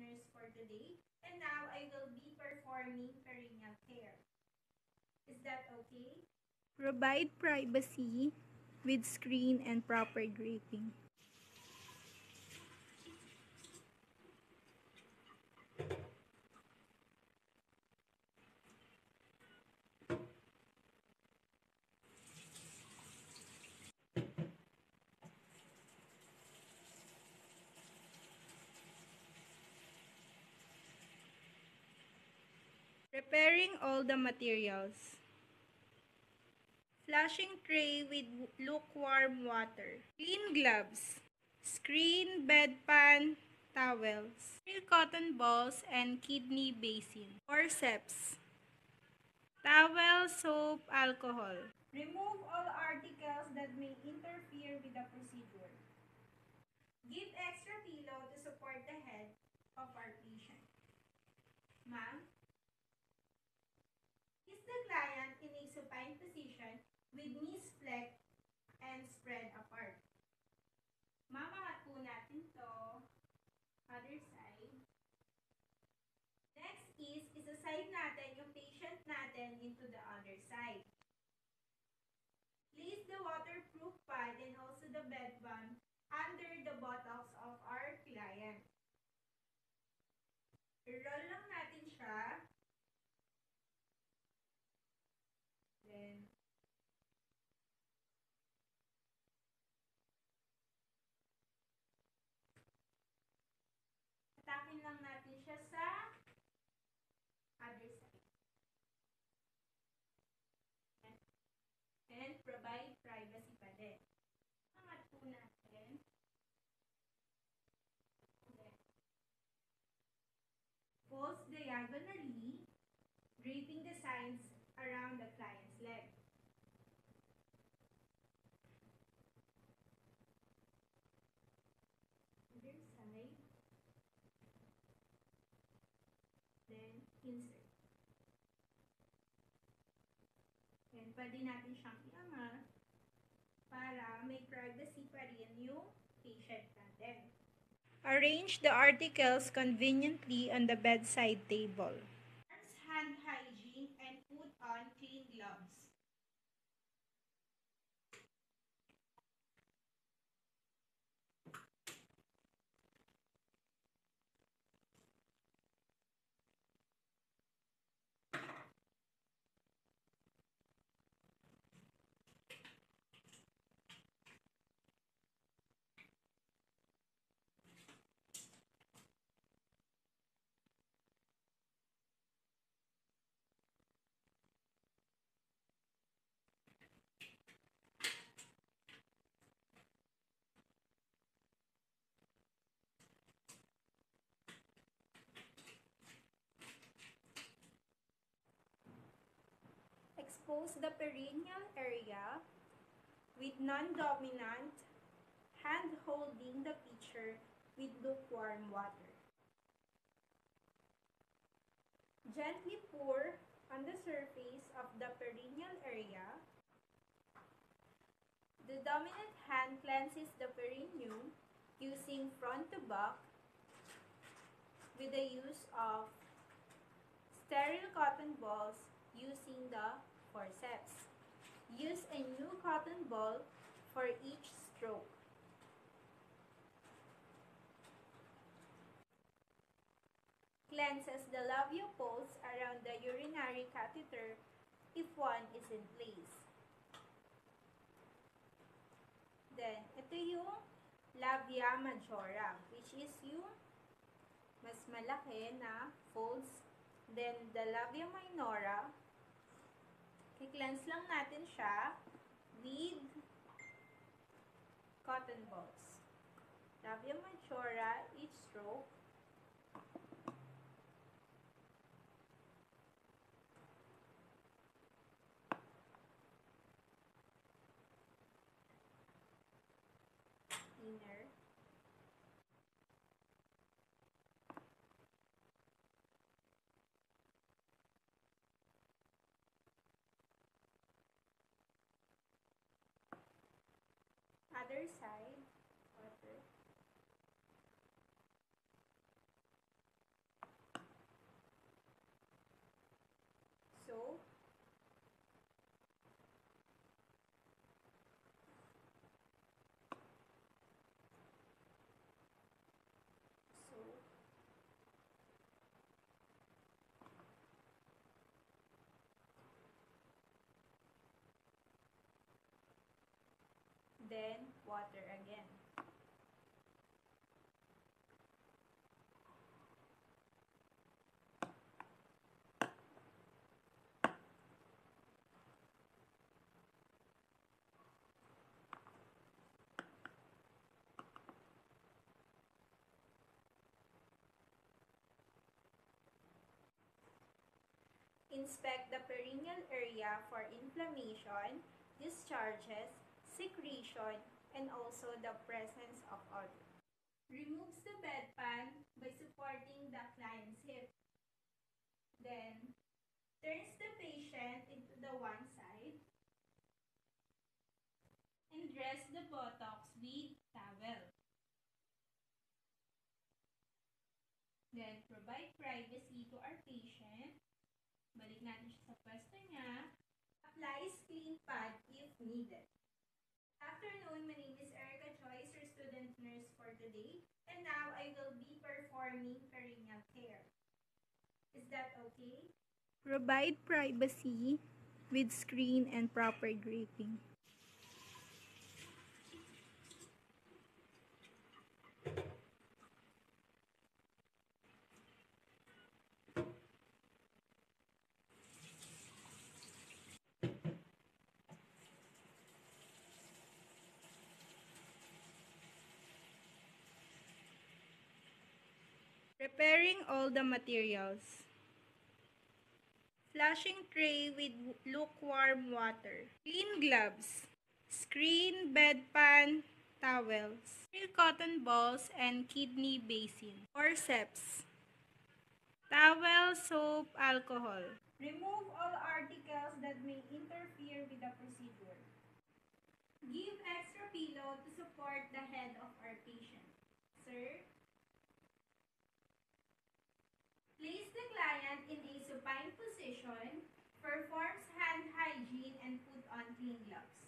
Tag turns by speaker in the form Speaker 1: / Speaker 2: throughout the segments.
Speaker 1: nurse for today. And now I will be performing perineal care. Is that okay?
Speaker 2: Provide privacy with screen and proper draping. Preparing all the materials. Flushing tray with lukewarm water. Clean gloves. Screen, bedpan, towels. Real cotton balls and kidney basin. Forceps. Towel, soap, alcohol.
Speaker 1: Remove all articles that may interfere with the procedure. Give extra pillow to support the head of our patient. Ma'am, the client in a supine position with knees flexed and spread apart? Ma'am, angat po natin to. Other side. Next is, isa-side natin yung patient natin into the other side. Place the waterproof pad and also the bed bun under the buttocks of our client. I-roll provide privacy pa din. Angat po natin. Pulse diagonally, draping the signs around the client's leg. Other side. Then, insert. Pwede natin siyang iangat para may privacy pa rin yung patient natin.
Speaker 2: Arrange the articles conveniently on the bedside table.
Speaker 1: Hand hygiene Expose the perineal area with non-dominant hand holding the pitcher with lukewarm water. Gently pour on the surface of the perineal area. The dominant hand cleanses the perineum using front to back with the use of sterile cotton balls using the forceps. Use a new cotton ball for each stroke. Cleanses the labio pulse around the urinary catheter if one is in place. Then, ito yung labia majora, which is yung mas malaki na folds. Then, the labia minora, i-cleanse lang natin siya with cotton balls. Labia majora, each stroke. Inner. other side, water. So, so, then water again. Inspect the perineal area for inflammation, discharges, secretion, and also the presence of odor. Removes the bedpan by supporting the client's hip. Then, turns the patient into the one side and dress the buttocks with towel. Then, provide privacy today. And now, I will be performing perineal care. Is that okay?
Speaker 2: Provide privacy with screen and proper draping. Preparing all the materials. Flushing tray with lukewarm water. Clean gloves. Screen, bedpan, towels. Sterile cotton balls and kidney basin. Forceps. Towel, soap, alcohol.
Speaker 1: Remove all articles that may interfere with the procedure. Give extra pillow to support the head of our patient. Sir, place the client in a supine position, performs hand hygiene, and put on clean gloves.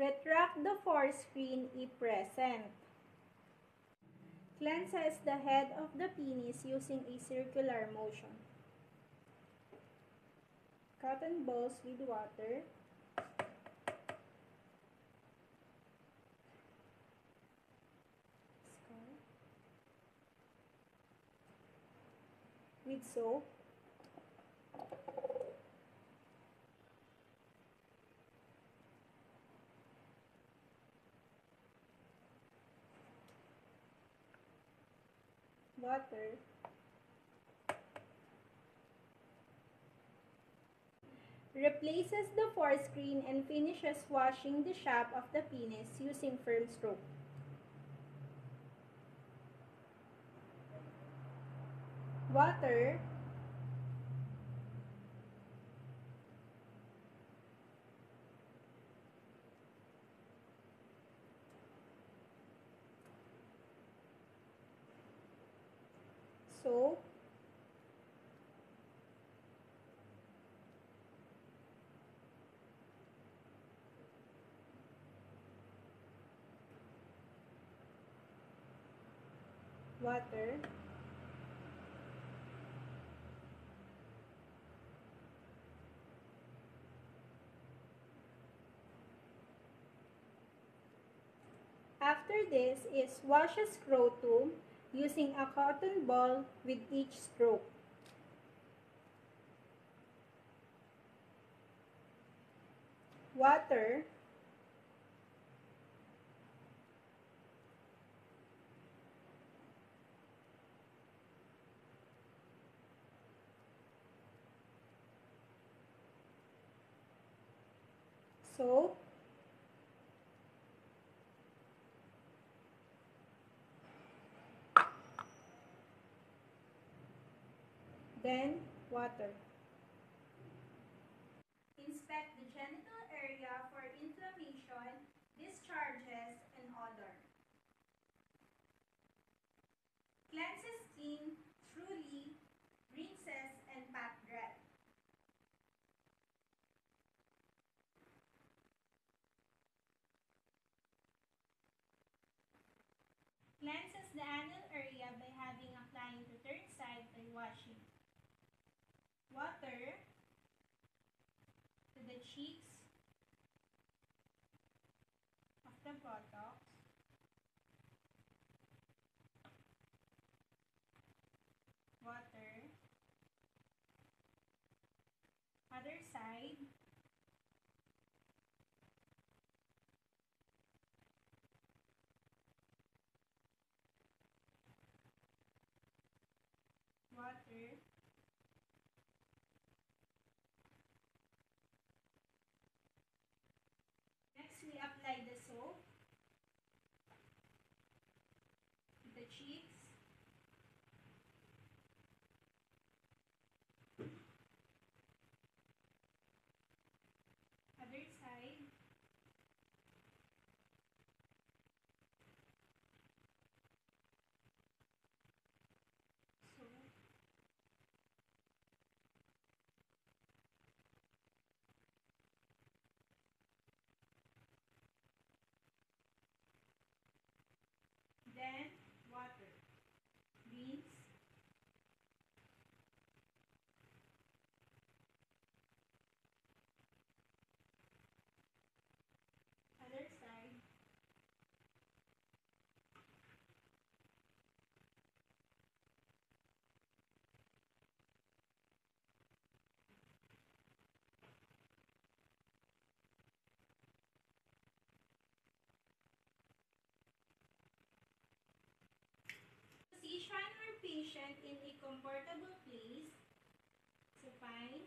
Speaker 1: Retract the foreskin if present. Cleanses the head of the penis using a circular motion. Cotton balls with water. With soap. Water, replaces the forescreen and finishes washing the shaft of the penis using firm stroke. Water, soap, water, After this is wash a scrotum using a cotton ball with each stroke. Water,
Speaker 2: soap. Then, water.
Speaker 1: Inspect the genital area for inflammation, discharges, and odor. Cleanses skin thoroughly, rinses, and pat dry. Cleanses the anal Water to the cheeks of the buttocks. We apply the soap the cheeks. In a comfortable place. Supine.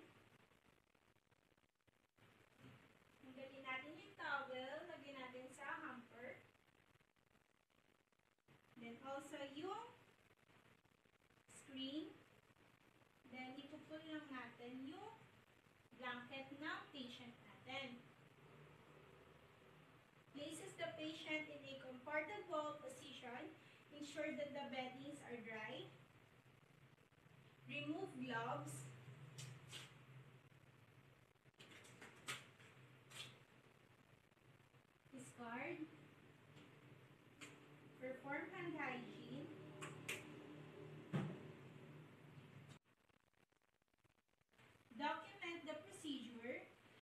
Speaker 1: Tanggalin natin yung towel. Lagyan natin sa hamper. Then also yung screen. Then ipupul lang natin yung blanket ng patient natin. Places the patient in a comfortable position. Ensure that the beddings are dry. Remove gloves